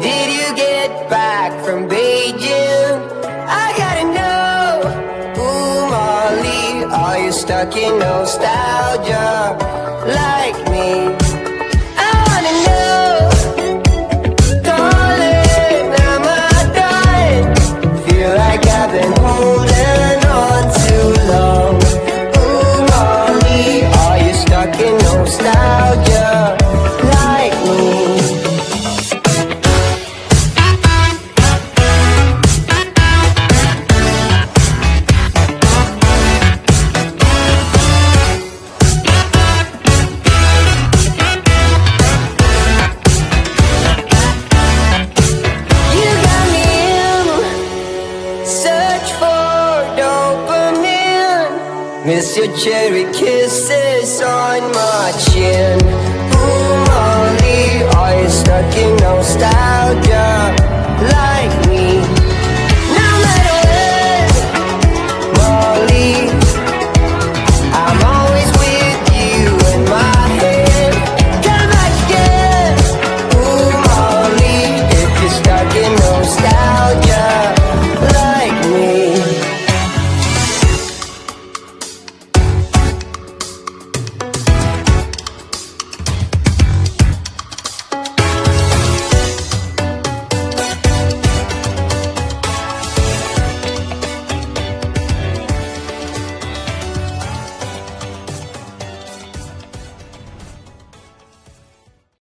Did you get back from Beijing? I gotta know. Ooh, Molly, are you stuck in nostalgia like me? I wanna know. Darling, am I done? Feel like I've been holding Miss your cherry kisses on my chin Boom, Molly, are you stuck in nostalgia?